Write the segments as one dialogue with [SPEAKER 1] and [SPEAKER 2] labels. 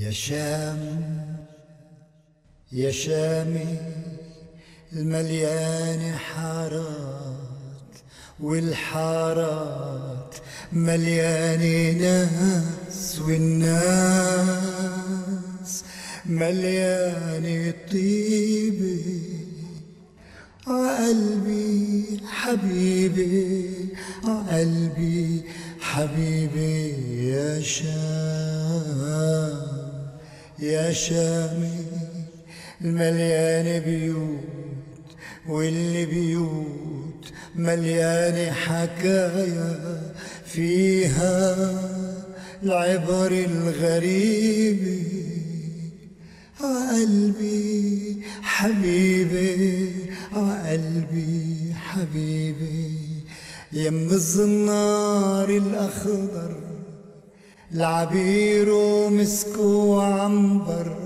[SPEAKER 1] يا شام يا شامي المليانة حارات والحارات مليانة ناس والناس مليانة طيبة عقلبي حبيبي عقلبي حبيبي يا شام. يا شامي المليانة بيوت واللي بيوت مليانة حكايا فيها العبر الغريبة عقلبي حبيبي عقلبي حبيبي يم الزنار الأخضر. العبير ومسك وعنبر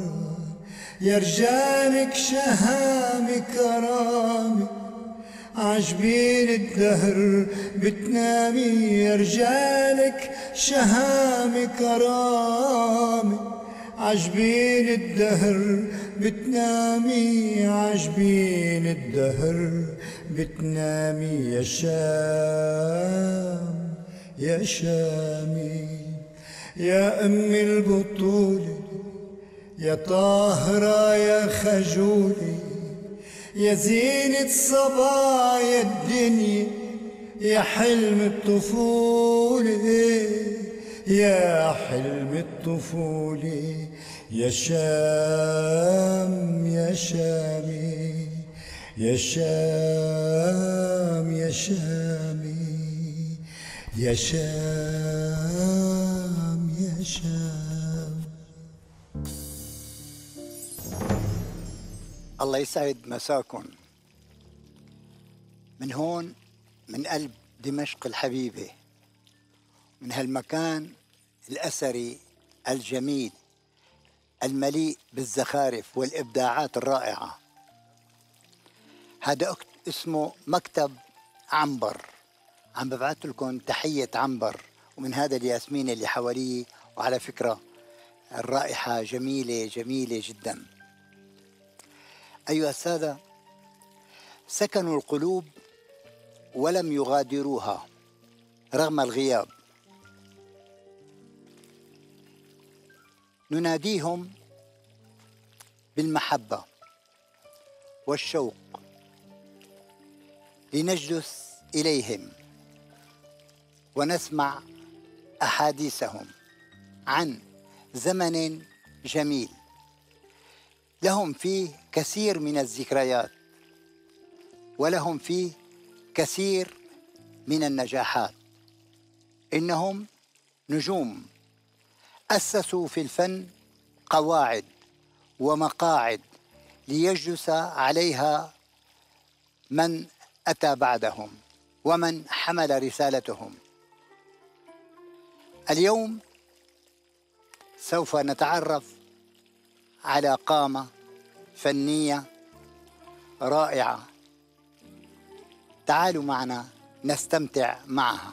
[SPEAKER 1] يا رجالك شهامي كرامي عجبين الدهر بتنامي يا رجالك شهامي كرامي عجبين الدهر بتنامي عجبين الدهر بتنامي يا شام يا شامي. يا أمي البطولة يا طاهرة يا خجولة يا زينة صبايا الدنيا يا حلم الطفولة يا حلم الطفولة يا شام يا شامي يا شام يا شامي يا شام. يا شام
[SPEAKER 2] الله يسعد مساكم. من هون من قلب دمشق الحبيبة من هالمكان الأثري الجميل المليء بالزخارف والإبداعات الرائعة. هذا اسمه مكتب عنبر. عم ببعث لكم تحية عنبر ومن هذا الياسمين اللي حواليه وعلى فكرة الرائحة جميلة جميلة جدا. أيها السادة سكنوا القلوب ولم يغادروها رغم الغياب. نناديهم بالمحبة والشوق لنجلس إليهم ونسمع أحاديثهم. عن زمن جميل. لهم فيه كثير من الذكريات ولهم فيه كثير من النجاحات. إنهم نجوم أسسوا في الفن قواعد ومقاعد ليجلس عليها من أتى بعدهم ومن حمل رسالتهم. اليوم سوف نتعرف على قامة فنية رائعة. تعالوا معنا نستمتع معها.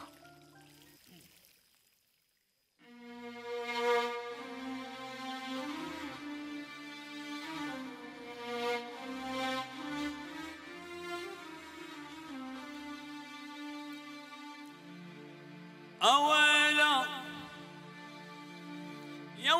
[SPEAKER 3] أويلا يا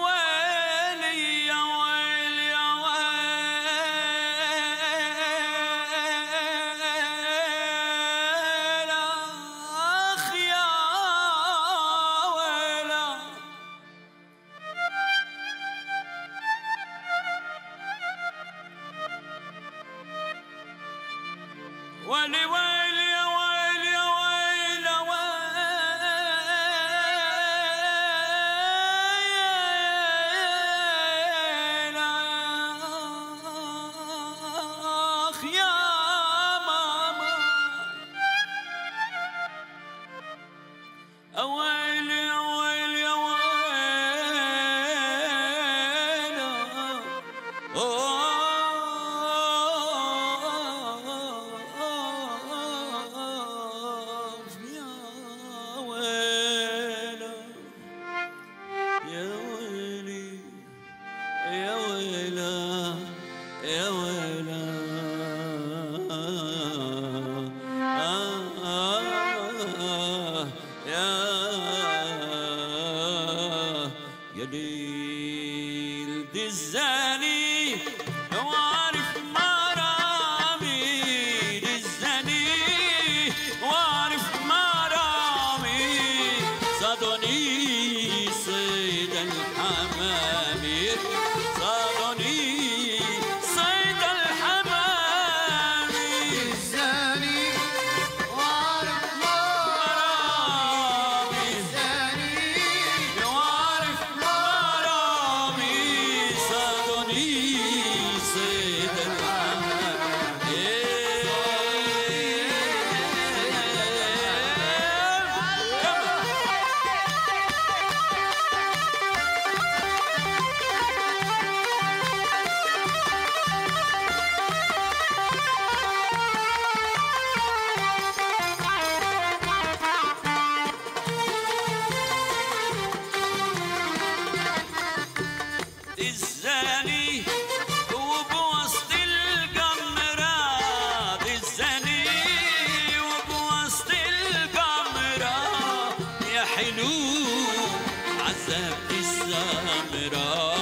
[SPEAKER 3] عذبت السامرة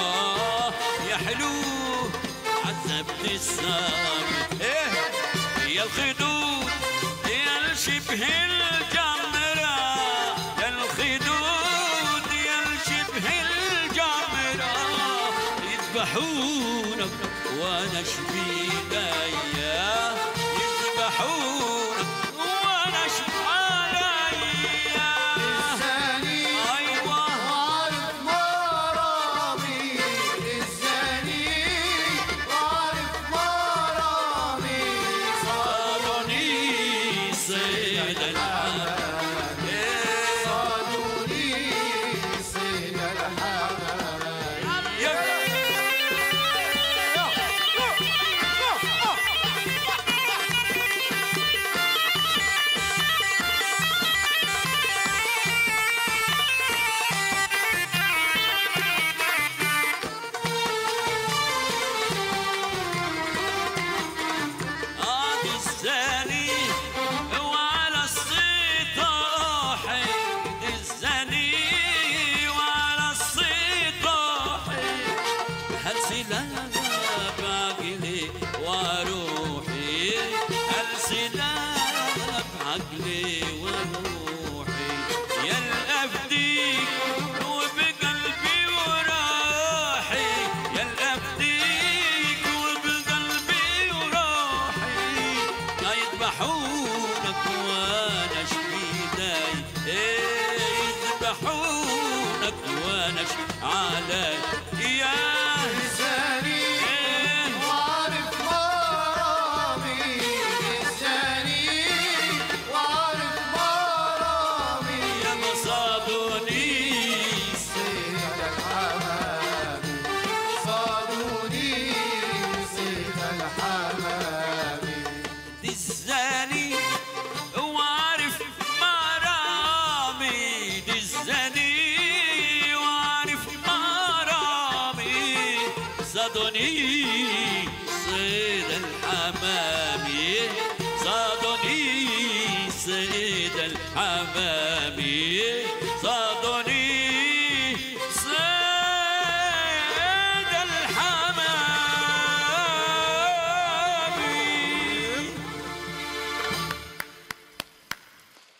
[SPEAKER 3] يا حلو عذبت السامرة إيه؟ يا الخدود يا الشبه الجمرة.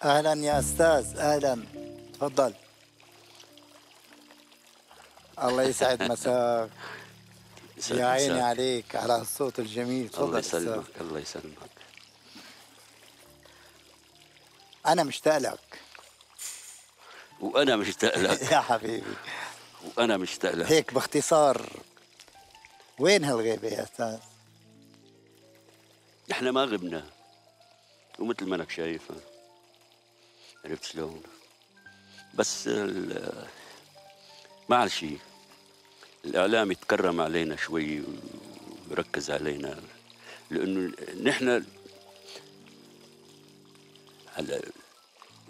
[SPEAKER 3] أهلا يا
[SPEAKER 1] أستاذ أهلا. تفضل. الله يسعد مساك. يا عيني
[SPEAKER 4] مساك.
[SPEAKER 1] عليك على الصوت الجميل. تفضل
[SPEAKER 4] الله. يسلمك الله يسلمك.
[SPEAKER 1] أنا مشتاق لك.
[SPEAKER 4] وأنا مشتاق لك.
[SPEAKER 1] يا حبيبي.
[SPEAKER 4] وأنا مشتاق لك.
[SPEAKER 1] هيك باختصار وين هالغيبة يا أستاذ؟
[SPEAKER 4] إحنا ما غبنا ومثل ما أنك شايف عرفت شلون؟ بس ال- معلش الإعلام يتكرم علينا شوي ويركز علينا لأنه نحن هلا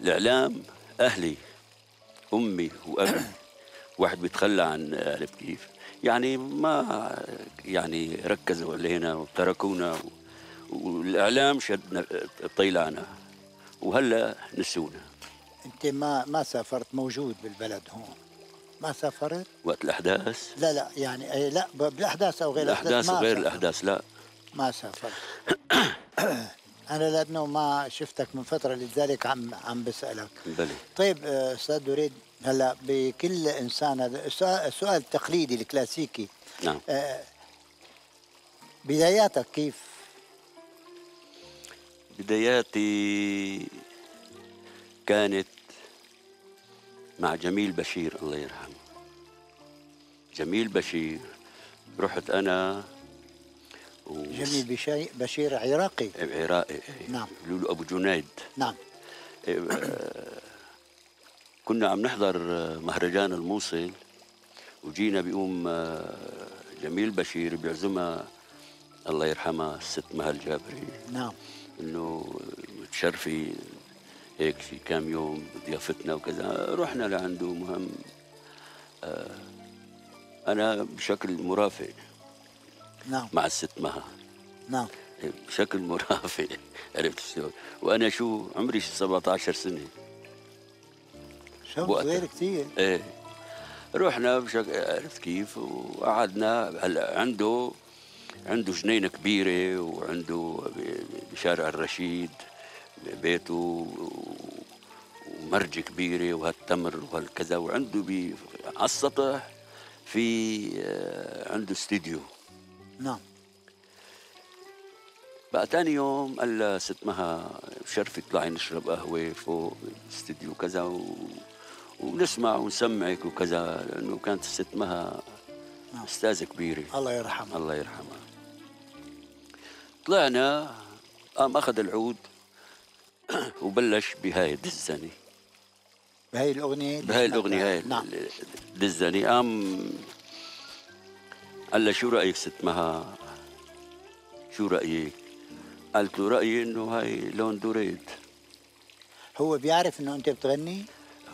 [SPEAKER 4] الإعلام أهلي أمي وأبي. واحد بيتخلى عن عرفت كيف؟ يعني ما يعني ركزوا علينا وتركونا والإعلام شدنا طيلانا وهلا نسونا.
[SPEAKER 1] انت ما ما سافرت موجود بالبلد هون؟ ما سافرت؟
[SPEAKER 3] وقت الأحداث؟
[SPEAKER 1] لا لا يعني أي لا بالأحداث أو غير الأحداث
[SPEAKER 3] وغير. الأحداث لا.
[SPEAKER 1] ما سافرت. أنا لأنه ما شفتك من فترة لذلك عم عم بسألك.
[SPEAKER 3] بلي.
[SPEAKER 1] طيب آه، أستاذ دريد هلا بكل إنسان هذا سؤال- سؤال تقليدي الكلاسيكي.
[SPEAKER 3] نعم.
[SPEAKER 1] آه، بداياتك كيف
[SPEAKER 3] بداياتي كانت مع جميل بشير الله يرحمه. جميل بشير رحت أنا و-
[SPEAKER 1] جميل بشي بشير عراقي.
[SPEAKER 3] عراقي.
[SPEAKER 1] نعم.
[SPEAKER 3] لولو أبو جنيد.
[SPEAKER 1] نعم.
[SPEAKER 3] كنا عم نحضر مهرجان الموصل وجينا بيقوم جميل بشير بيعزمها الله يرحمها الست مها الجابري
[SPEAKER 1] نعم.
[SPEAKER 3] انه تشرفي هيك في كام يوم ضيافتنا وكذا رحنا لعنده مهم آه، أنا بشكل مرافق
[SPEAKER 1] نعم.
[SPEAKER 3] مع الست مها.
[SPEAKER 1] نعم.
[SPEAKER 3] بشكل مرافق عرفت شلون؟ وأنا شو عمري 17 سنة.
[SPEAKER 1] شو. صغير كثير
[SPEAKER 3] إيه. رحنا بشكل عرفت كيف؟ وقعدنا هلا عنده عنده جنينة كبيرة وعنده بشارع الرشيد بيته ومرجة كبيرة وهالتمر وهالكذا وعنده بي على السطح في آه، عنده استديو.
[SPEAKER 1] نعم.
[SPEAKER 3] بقى تاني يوم قال لها ست مها شرفي اطلعي نشرب قهوة فوق الاستديو كذا و... ونسمع ونسمعك وكذا لأنه كانت الست مها
[SPEAKER 1] نعم.
[SPEAKER 3] أستاذة كبيرة.
[SPEAKER 1] الله يرحمه
[SPEAKER 3] الله يرحمها. طلعنا قام أخذ العود وبلش بهاي الدزني
[SPEAKER 1] بهي الأغنية
[SPEAKER 3] بهاي الأغنية هاي
[SPEAKER 1] نعم.
[SPEAKER 3] الدزني قام قال لها شو رأيك ست مها؟ شو رأيك؟ قالت له رأيي إنه هاي لون دوريد
[SPEAKER 1] هو بيعرف إنه أنت بتغني؟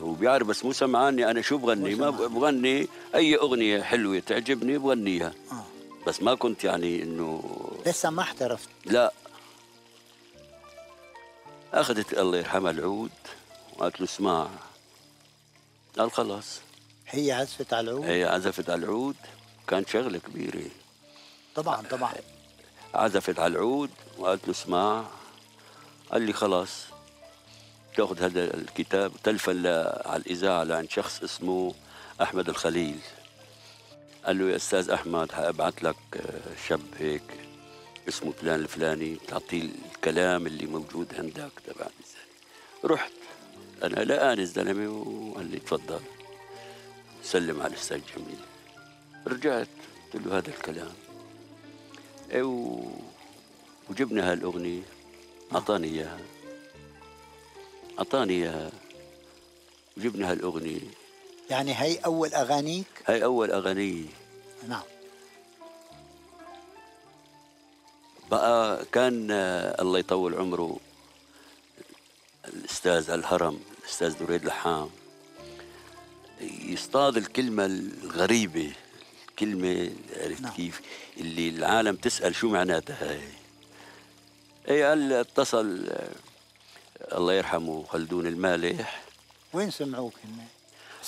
[SPEAKER 3] هو بيعرف بس مو سمعاني. أنا شو بغني؟ ما. بغني أي أغنية حلوة تعجبني بغنيها.
[SPEAKER 1] آه.
[SPEAKER 3] بس ما كنت يعني إنه
[SPEAKER 1] لسه ما احترفت
[SPEAKER 3] لا. أخذت الله يرحمها العود وقالت له اسمع. قال خلاص.
[SPEAKER 1] هي عزفت على العود؟
[SPEAKER 3] هي عزفت على العود. كانت شغلة كبيرة.
[SPEAKER 1] طبعا طبعا.
[SPEAKER 3] عزفت على العود وقالت له اسمع. قال لي خلاص. تاخذ هذا الكتاب تلفن ل- على الإذاعة لعند شخص اسمه أحمد الخليل. قال له يا أستاذ أحمد حابعت لك آه، شاب هيك اسمه فلان الفلاني تعطيه الكلام اللي موجود عندك تبع رحت. أنا لقاني الزلمه وقال لي تفضل. سلم على الأستاذ جميل. رجعت قلت له هذا الكلام. إيه و... وجبنا هالأغنية أعطاني إياها. أعطاني إياها وجبنا هالأغنية.
[SPEAKER 1] يعني هي أول أغانيك؟
[SPEAKER 3] هاي أول أغنية.
[SPEAKER 1] نعم.
[SPEAKER 3] بقى كان آه، الله يطول عمره. الأستاذ الهرم الأستاذ دريد لحام يصطاد الكلمة الغريبة الكلمة عرفت
[SPEAKER 1] نعم.
[SPEAKER 3] كيف؟ اللي العالم تسأل شو معناتها هاي اي قال اتصل آه، الله يرحمه خلدون المالح.
[SPEAKER 1] وين سمعوك هن؟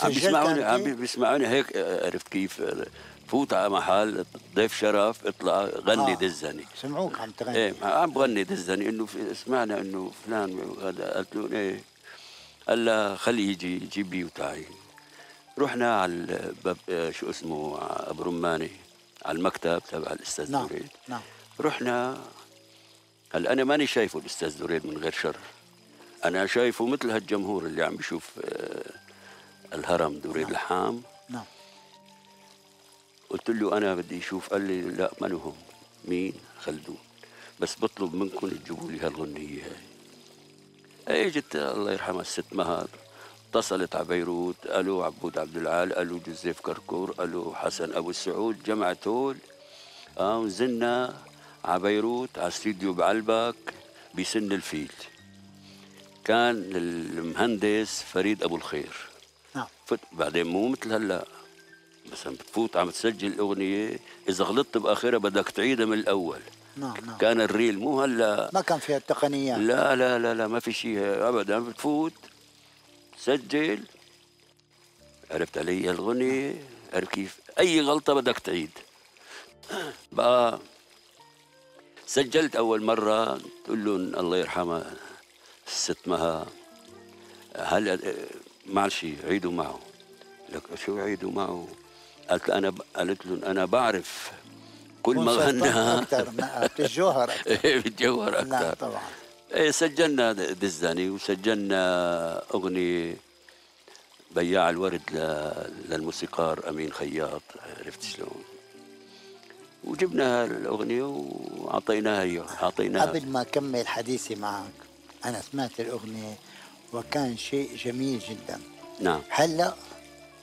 [SPEAKER 3] عم بيسمعوني عم؟ بيسمعوني هيك آه، عرفت كيف؟ آه، فوت على محل ضيف شرف اطلع غني
[SPEAKER 1] آه.
[SPEAKER 3] دزني.
[SPEAKER 1] سمعوك عم تغني.
[SPEAKER 3] إيه عم بغني دزني إنه في- سمعنا إنه فلان هذا. قلت له إيه قال لها خليه يجي جيبي وتعي. رحنا على الباب آه، شو اسمه أبو رمانه على المكتب تبع الأستاذ
[SPEAKER 1] نعم
[SPEAKER 3] دريد
[SPEAKER 1] نعم.
[SPEAKER 3] رحنا هلا أنا ماني شايفه الأستاذ دريد من غير شر. أنا شايفه مثل هالجمهور اللي عم بيشوف آه، الهرم دريد لحام
[SPEAKER 1] نعم.
[SPEAKER 3] قلت له أنا بدي أشوف قال لي لا ما هم؟ مين؟ خلدون. بس بطلب منكم تجيبوا لي هالغنية هاي. اجت الله يرحمها الست مهر. اتصلت على بيروت قالوا عبود عبد العال قالوا جوزيف كركور قالوا حسن أبو السعود جمعت هول. آه ونزلنا على بيروت على استديو بعلبك بسن الفيل. كان المهندس فريد أبو الخير.
[SPEAKER 1] نعم.
[SPEAKER 3] فت بعدين مو مثل هلا. مثلا بتفوت عم تسجل الاغنيه إذا غلطت بآخرها بدك تعيدها من الأول.
[SPEAKER 1] نعم نعم.
[SPEAKER 3] كان الريل مو هلا.
[SPEAKER 1] ما كان فيها التقنيات
[SPEAKER 3] لا لا لا لا ما في شيء ابدا. بتفوت تسجل عرفت علي الغني عرف كيف؟ أي غلطة بدك تعيد. بقى سجلت أول مرة تقول لهم الله يرحمها الست مها. هل معلش عيدوا معه. لك شو عيدوا معه؟ قالت أنا. قالت لهم أنا بعرف كل ما غنى
[SPEAKER 1] أكثر بتتجوهر أكثر
[SPEAKER 3] بتجوهر
[SPEAKER 1] نعم
[SPEAKER 3] أكثر
[SPEAKER 1] طبعا.
[SPEAKER 3] إيه سجلنا دزاني وسجلنا أغنية بياع الورد للموسيقار أمين خياط عرفت شلون؟ وجبنا الأغنية وأعطيناها إياه أعطيناها.
[SPEAKER 1] قبل ما أكمل حديثي معك أنا سمعت الأغنية وكان شيء جميل جدا.
[SPEAKER 3] نعم.
[SPEAKER 1] هلأ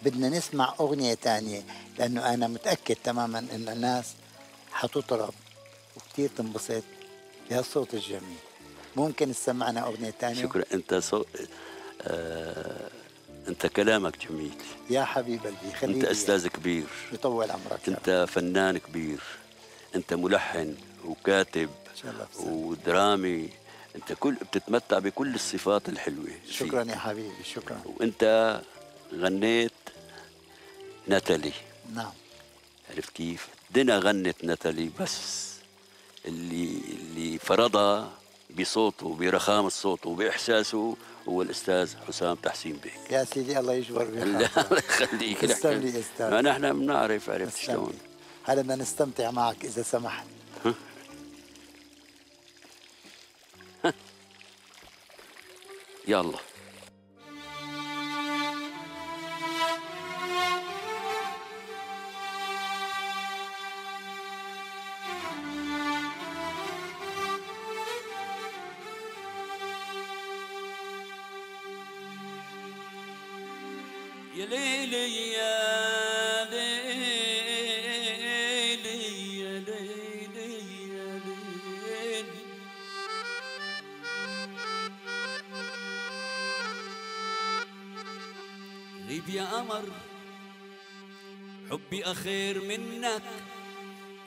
[SPEAKER 1] بدنا نسمع أغنية تانية لأنه أنا متأكد تماما إن الناس حتطرب وكتير تنبسط بهالصوت الجميل. ممكن تسمعنا أغنية تانية؟
[SPEAKER 3] شكرا. أنت صو... آه... أنت كلامك جميل.
[SPEAKER 1] يا حبيب قلبي
[SPEAKER 3] أنت أستاذ كبير.
[SPEAKER 1] يطول عمرك.
[SPEAKER 3] أنت فنان كبير. أنت ملحن وكاتب ودرامي. أنت كل بتتمتع بكل الصفات الحلوة فيك.
[SPEAKER 1] شكرا يا حبيبي شكرا.
[SPEAKER 3] وانت غنيت ناتالي.
[SPEAKER 1] نعم.
[SPEAKER 3] عرفت كيف؟ دنا غنت ناتالي بس. اللي اللي فرضها بصوته برخام الصوت وبإحساسه هو الأستاذ حسام تحسين بيك.
[SPEAKER 1] يا سيدي الله يجبر
[SPEAKER 3] الله
[SPEAKER 1] بخاطرك
[SPEAKER 3] يخليك.
[SPEAKER 1] تسلم لي أستاذ.
[SPEAKER 3] ما نحن بنعرف عرفت شلون.
[SPEAKER 1] هلا بدنا نستمتع معك إذا سمحت.
[SPEAKER 3] يلا.
[SPEAKER 5] منك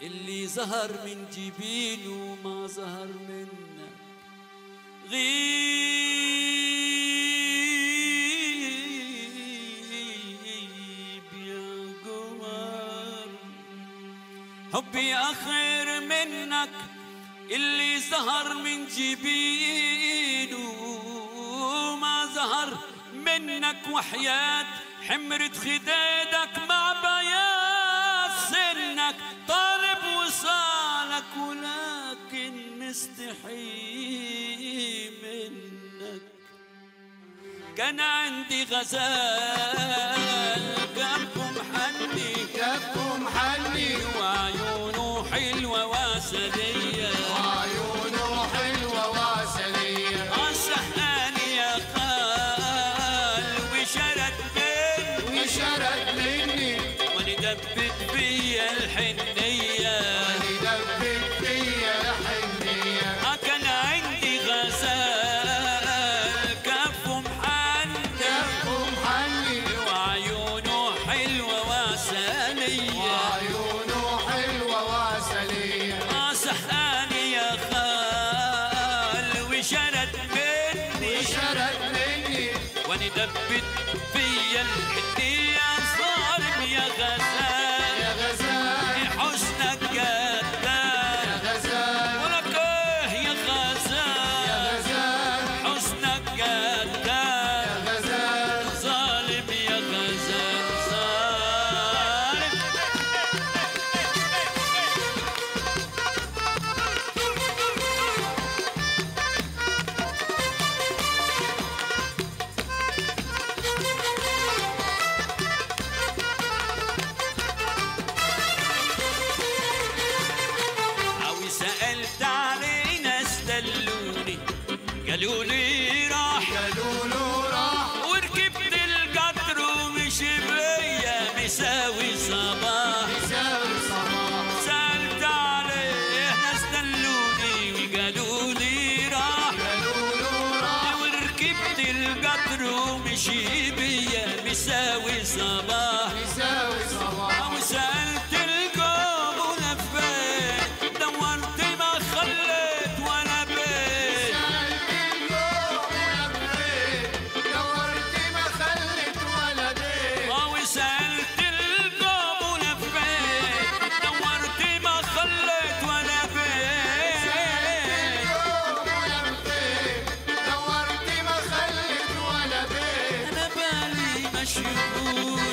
[SPEAKER 5] اللي ظهر من جبين وما ظهر منك. غيب يا قمر حبي أخير منك اللي ظهر من جبينه ما ظهر منك. وحياة حمرة خدادك مستحي منك كان عندي غزال كفه محني
[SPEAKER 6] كفه محني
[SPEAKER 5] وعيونه حلوة وسلية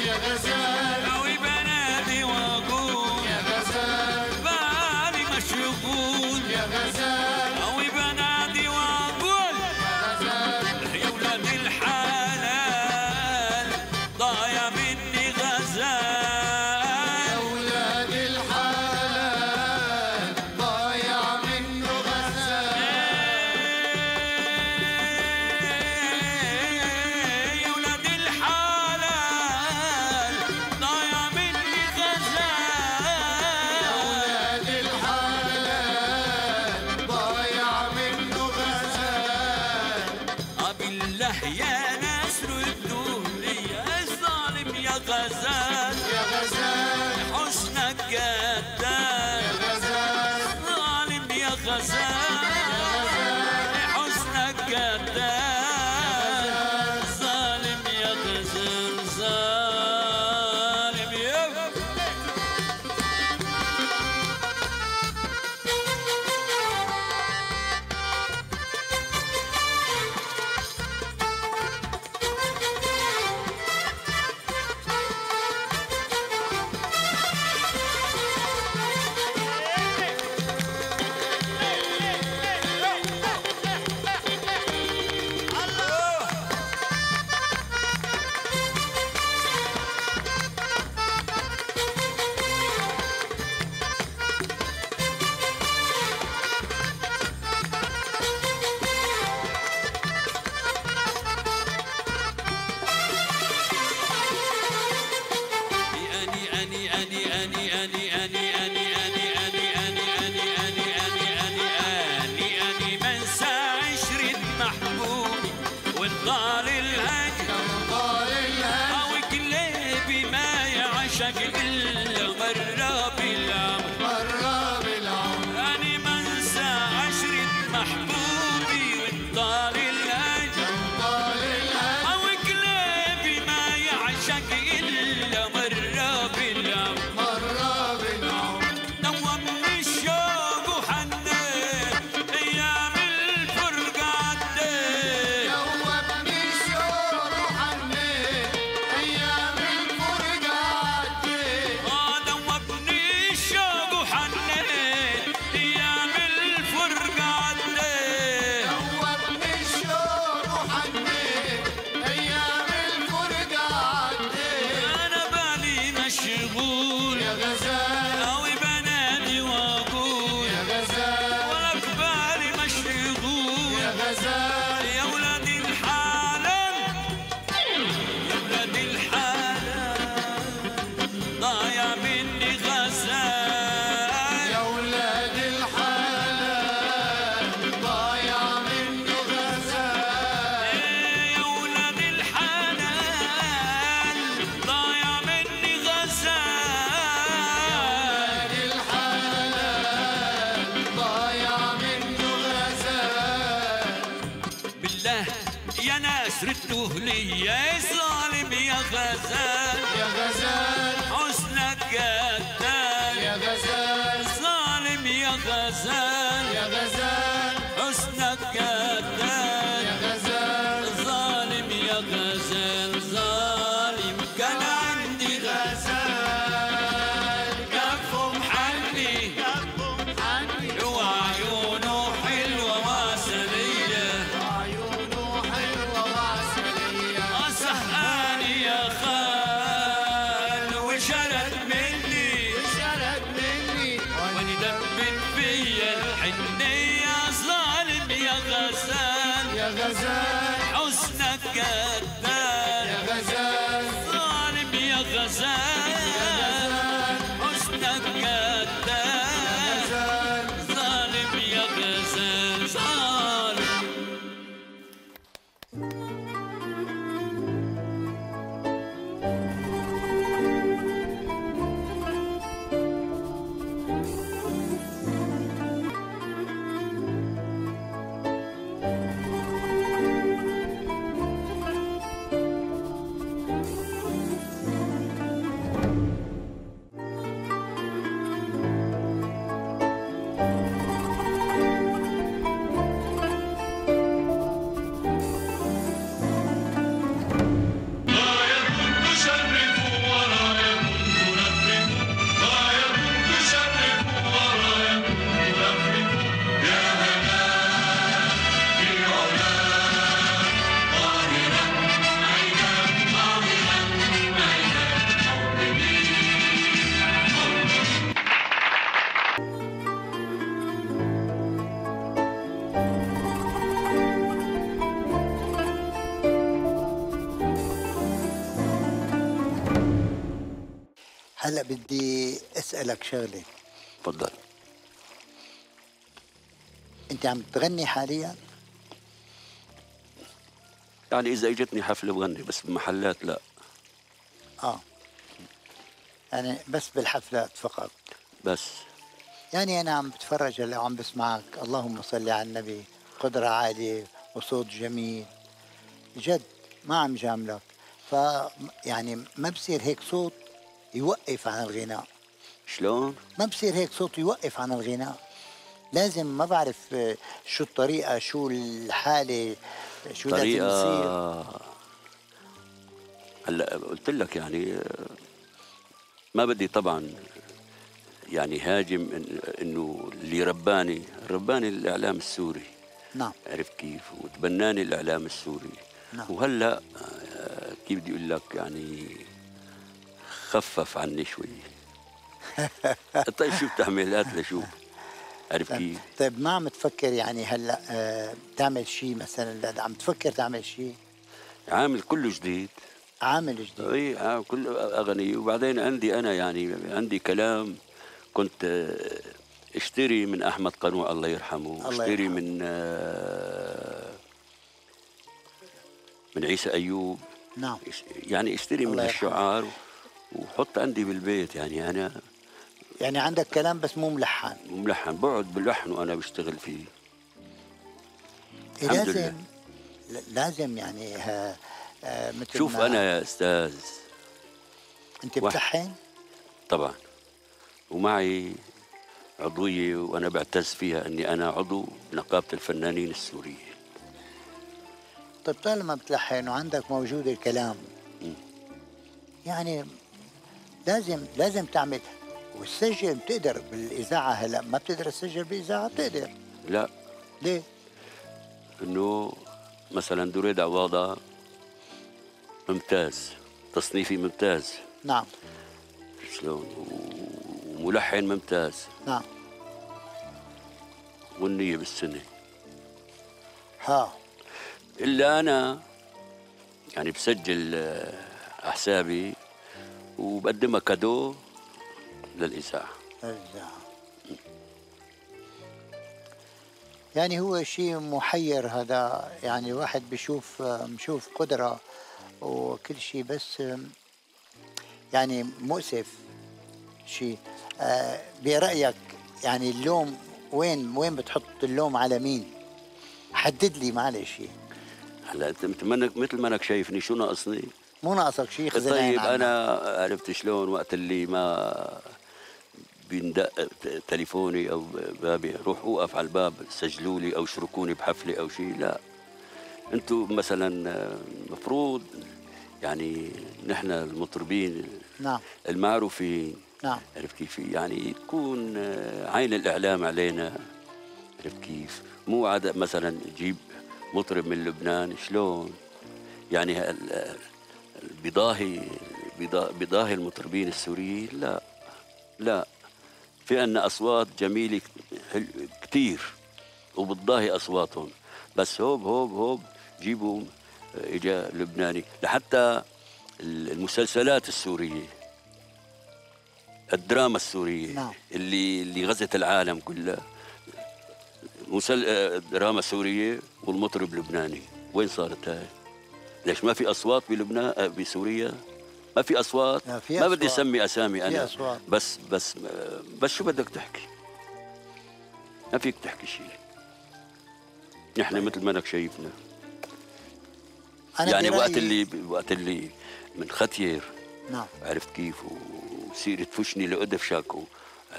[SPEAKER 5] يا غزال
[SPEAKER 1] بدي أسألك شغلة.
[SPEAKER 3] تفضل.
[SPEAKER 1] أنت عم تغني حاليا؟
[SPEAKER 3] يعني إذا إجتني حفلة بغني بس بمحلات لا.
[SPEAKER 1] آه. يعني بس بالحفلات فقط.
[SPEAKER 3] بس.
[SPEAKER 1] يعني أنا عم بتفرج هلا وعم بسمعك. اللهم صل على النبي. قدرة عالية وصوت جميل. جد ما عم جاملك. ف يعني ما بصير هيك صوت يوقف عن الغناء.
[SPEAKER 3] شلون؟
[SPEAKER 1] ما بصير هيك صوت يوقف عن الغناء. لازم ما بعرف آه، شو الطريقة شو الحالة شو لازم يصير.
[SPEAKER 3] طريقة هلا قلت لك يعني آه، ما بدي طبعا يعني هاجم إنه اللي رباني رباني الإعلام السوري.
[SPEAKER 1] نعم.
[SPEAKER 3] عرفت كيف؟ وتبناني الإعلام السوري.
[SPEAKER 1] نعم.
[SPEAKER 3] وهلأ آه، كيف بدي أقول لك يعني خفف عني شوي. طيب شو بتعمل؟ هات لشوف عرفت كيف؟
[SPEAKER 1] طيب ما عم تفكر يعني هلأ آه، تعمل شيء مثلا؟ لا عم تفكر تعمل شيء
[SPEAKER 3] عامل كله جديد.
[SPEAKER 1] عامل جديد.
[SPEAKER 3] إي آه، كل اغاني وبعدين عندي أنا يعني عندي كلام كنت آه، اشتري من أحمد قنوع الله يرحمه.
[SPEAKER 1] الله
[SPEAKER 3] اشتري
[SPEAKER 1] يرحمه.
[SPEAKER 3] من آه، من عيسى أيوب.
[SPEAKER 1] نعم.
[SPEAKER 3] يعني اشتري من. الشعار وحط عندي بالبيت يعني أنا
[SPEAKER 1] يعني عندك كلام بس مو ملحن.
[SPEAKER 3] ملحن بقعد باللحن وأنا بشتغل فيه.
[SPEAKER 1] إيه
[SPEAKER 3] الحمد
[SPEAKER 1] لازم. ل- لازم يعني ها آه، مثل
[SPEAKER 3] شوف
[SPEAKER 1] ما
[SPEAKER 3] أنا يا
[SPEAKER 1] أستاذ.
[SPEAKER 3] أنت.
[SPEAKER 1] بتلحن؟
[SPEAKER 3] طبعا. ومعي عضوية وأنا بعتز فيها أني أنا عضو نقابة الفنانين السورية
[SPEAKER 1] طيب طالما بتلحن وعندك موجود الكلام يعني لازم لازم تعمل والسجل بتقدر بالإذاعة هلا ما بتقدر تسجل بالإذاعة بتقدر
[SPEAKER 3] لا.
[SPEAKER 1] ليه؟
[SPEAKER 3] إنه مثلا دريد عواضة ممتاز تصنيفي ممتاز.
[SPEAKER 1] نعم.
[SPEAKER 3] شلون؟ وملحن ممتاز.
[SPEAKER 1] نعم.
[SPEAKER 3] والنية بالسنة.
[SPEAKER 1] ها.
[SPEAKER 3] إلا أنا يعني بسجل آه، أحسابي وبقدمها كادو
[SPEAKER 1] الإذاعة يعني هو شيء محير هذا. يعني واحد بيشوف مشوف قدرة وكل شيء بس يعني مؤسف شيء. برأيك يعني اللوم وين وين بتحط اللوم على مين؟ حدد لي معلش.
[SPEAKER 3] هلا أنت مثل ما أنك شايفني شو ناقصني؟
[SPEAKER 1] مو ناقصك شيء خزلان
[SPEAKER 3] طيب. أنا عرفت شلون وقت اللي ما بيندق تليفوني أو بابي روح اوقف على الباب سجلوا لي أو اشركوني بحفلة أو شيء لا. أنتم مثلا مفروض يعني نحن المطربين
[SPEAKER 1] نعم.
[SPEAKER 3] المعروفين.
[SPEAKER 1] نعم.
[SPEAKER 3] عرفت كيف؟ يعني تكون آه، عين الإعلام علينا. عرفت كيف؟ مو عاد مثلا تجيب مطرب من لبنان شلون؟ يعني بضاهي بضا- بضاهي المطربين السوريين؟ لا لا. في عنا أصوات جميلة كتير وبتضاهي أصواتهم. بس هوب هوب هوب جيبوا آه، إجا لبناني. لحتى المسلسلات السورية الدراما السورية
[SPEAKER 1] نعم.
[SPEAKER 3] اللي اللي غزت العالم كله. مسل... آه، دراما سورية والمطرب لبناني. وين صارت هاي؟ ليش ما في أصوات بلبنان آه، بسوريا؟ ما في أصوات؟
[SPEAKER 1] لا، في
[SPEAKER 3] ما بدي. أسمي
[SPEAKER 1] أسامي
[SPEAKER 3] أنا.
[SPEAKER 1] أصوات.
[SPEAKER 3] بس بس آه، بس شو بدك تحكي؟ ما فيك تحكي شيء نحن مثل ما أنك شايفنا.
[SPEAKER 1] أنا
[SPEAKER 3] يعني وقت اللي وقت اللي من ختير.
[SPEAKER 1] نعم.
[SPEAKER 3] عرفت كيف؟ وسيرة فشني لقدف شاكو.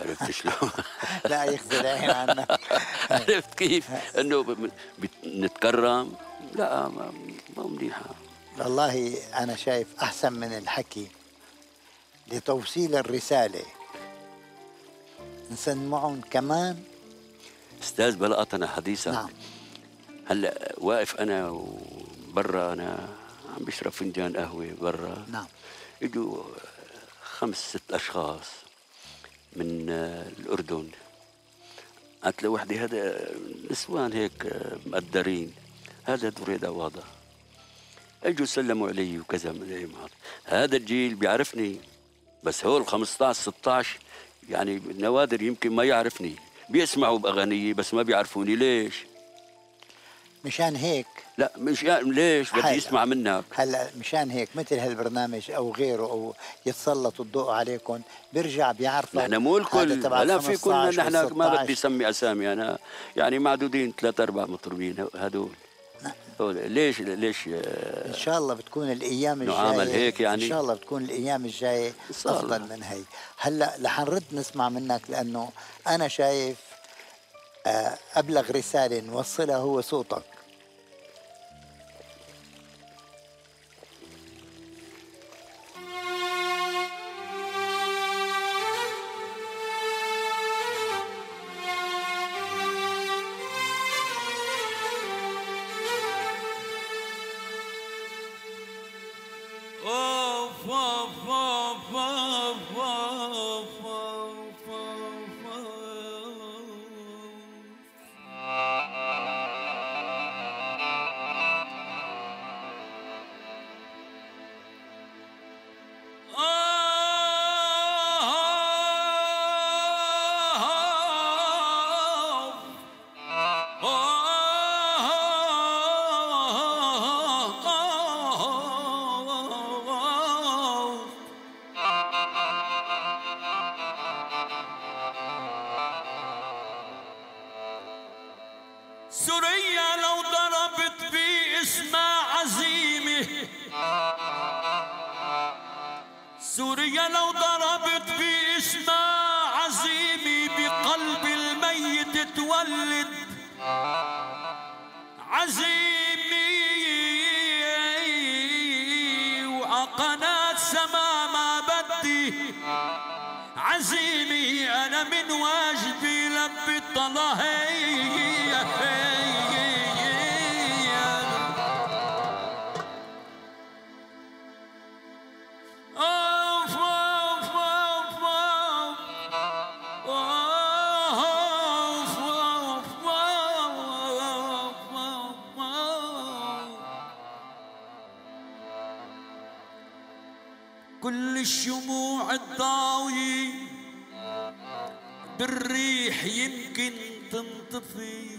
[SPEAKER 3] عرفت شلون؟
[SPEAKER 1] لا يخزي العين عنك.
[SPEAKER 3] عرفت كيف؟ إنه ب- بت- نتكرم لا ما ما منيحه
[SPEAKER 1] والله أنا شايف أحسن من الحكي لتوصيل الرسالة. نسمعهم كمان؟
[SPEAKER 3] أستاذ بلا قطنا حديثا.
[SPEAKER 1] نعم.
[SPEAKER 3] هلأ واقف أنا وبرا أنا عم بشرب فنجان قهوة برا.
[SPEAKER 1] نعم.
[SPEAKER 3] إجوا خمس ست أشخاص من الأردن. قالت له وحدة هذا نسوان هيك مقدرين. هذا دريد واضح. اجوا سلموا علي وكذا من معط. هذا. الجيل بيعرفني بس هول 15 16 يعني نوادر يمكن ما يعرفني. بيسمعوا باغانيي بس ما بيعرفوني. ليش؟
[SPEAKER 1] مشان هيك.
[SPEAKER 3] لا مش ليش؟ بدي
[SPEAKER 1] حيلا.
[SPEAKER 3] اسمع منك
[SPEAKER 1] هلا مشان هيك مثل هالبرنامج أو غيره أو يتسلط الضوء عليكم بيرجع بيعرف
[SPEAKER 3] نحن مو الكل. هلا في كنا نحن ما بدي أسمي أسامي أنا يعني معدودين ثلاث أربع مطربين هدول ليش ليش آه،
[SPEAKER 1] إن شاء الله بتكون الأيام الجاية
[SPEAKER 3] نعامل هيك يعني؟
[SPEAKER 1] إن شاء الله بتكون
[SPEAKER 3] الأيام الجاية.
[SPEAKER 1] أفضل من هي هلأ رح نرد نسمع منك لأنه أنا شايف آه، أبلغ رسالة نوصلها هو صوتك
[SPEAKER 3] whoa, whoa. الشموع الضاوية بالريح يمكن تنطفي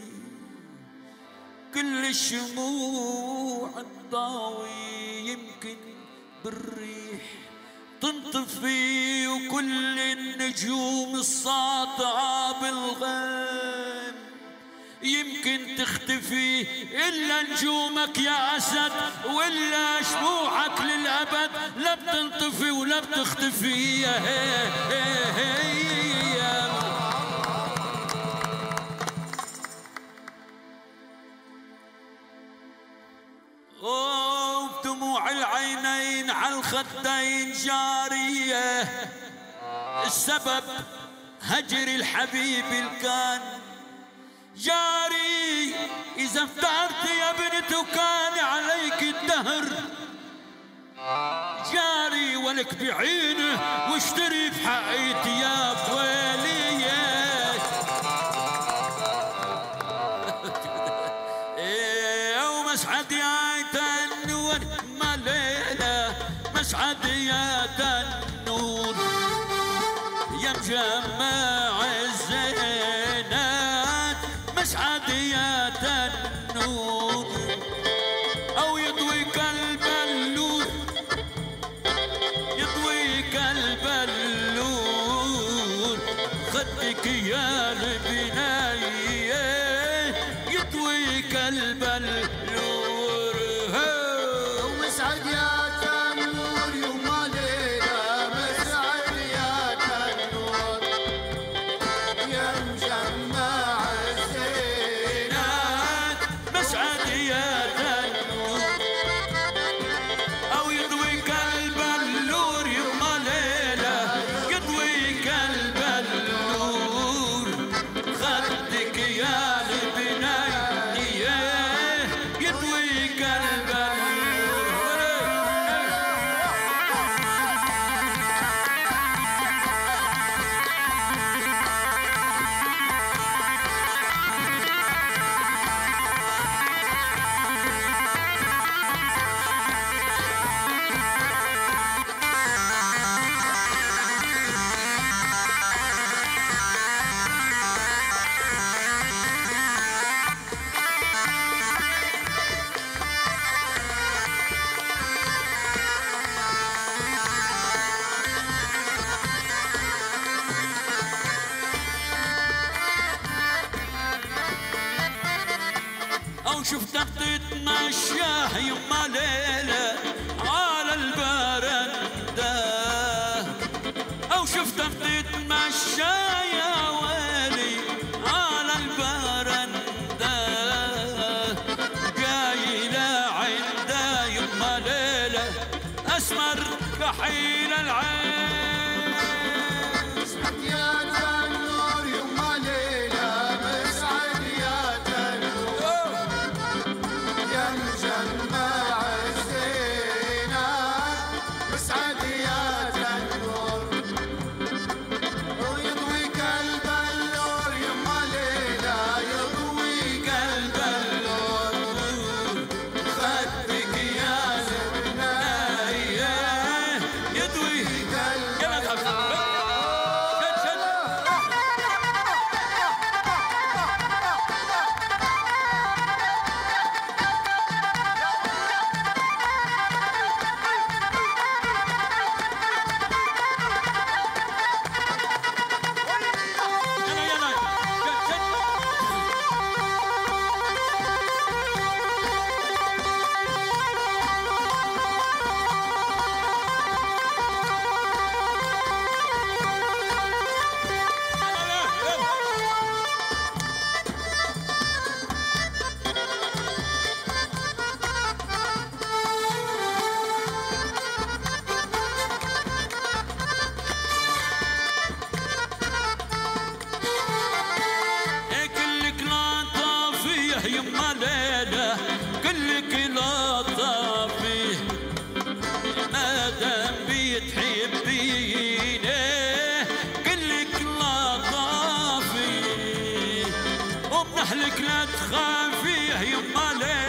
[SPEAKER 3] كل الشموع الضاوية يمكن بالريح تنطفي وكل النجوم الساطعة بالغيم يمكن تختفي إلا نجومك يا أسد ولا شموعك للأبد. لا بتنطفي ولا بتختفي. يا هي هي هي أوه العينين على الخدين جارية. السبب هجر الحبيب الكان. جاري إذا افتقرت يا بنت وكان عليك الدهر. جاري ولك بعينه واشتري بحقي ثياب
[SPEAKER 5] نهلك لا تخافي يما ليلى